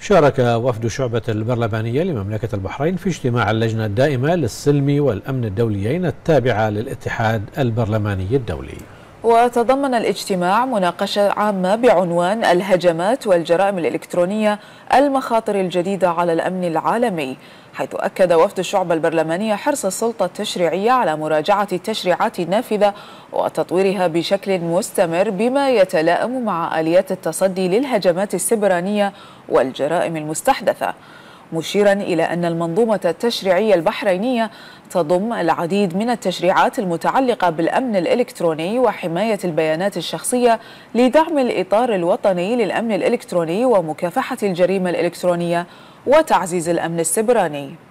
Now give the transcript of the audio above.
شارك وفد شعبة البرلمانية لمملكة البحرين في اجتماع اللجنة الدائمة للسلم والأمن الدوليين التابعة للاتحاد البرلماني الدولي. وتضمن الاجتماع مناقشة عامة بعنوان الهجمات والجرائم الإلكترونية المخاطر الجديدة على الأمن العالمي حيث أكد وفد الشعب البرلمانية حرص السلطة التشريعية على مراجعة التشريعات النافذة وتطويرها بشكل مستمر بما يتلائم مع آليات التصدي للهجمات السبرانية والجرائم المستحدثة. مشيرا إلى أن المنظومة التشريعية البحرينية تضم العديد من التشريعات المتعلقة بالأمن الإلكتروني وحماية البيانات الشخصية لدعم الإطار الوطني للأمن الإلكتروني ومكافحة الجريمة الإلكترونية وتعزيز الأمن السبراني.